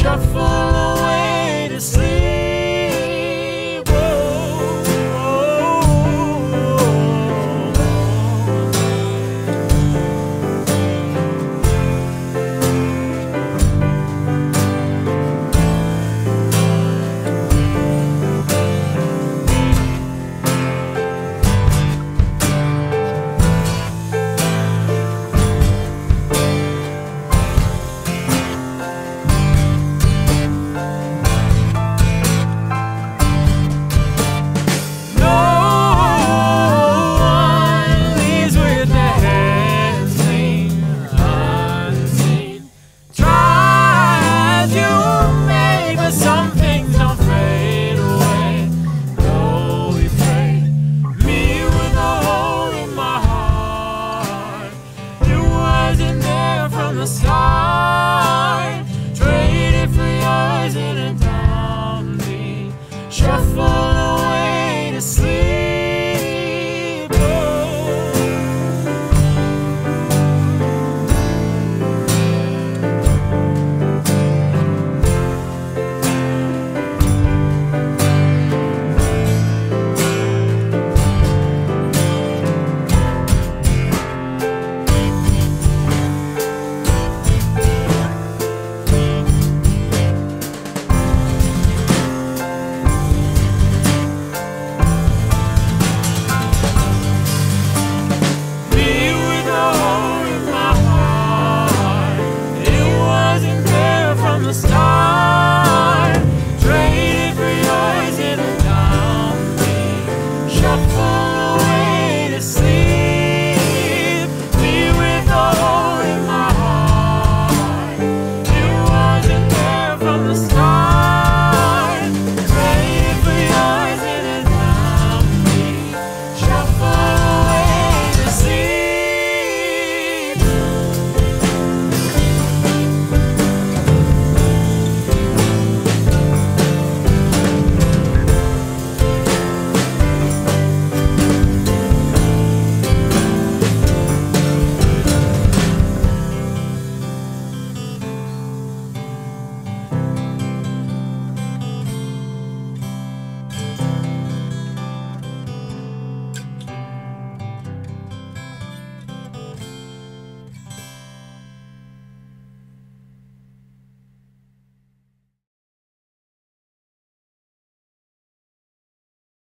shuffle. the side, traded for years in a downbeat shuffle.